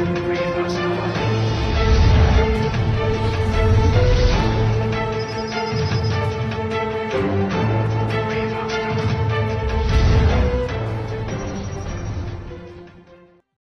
Real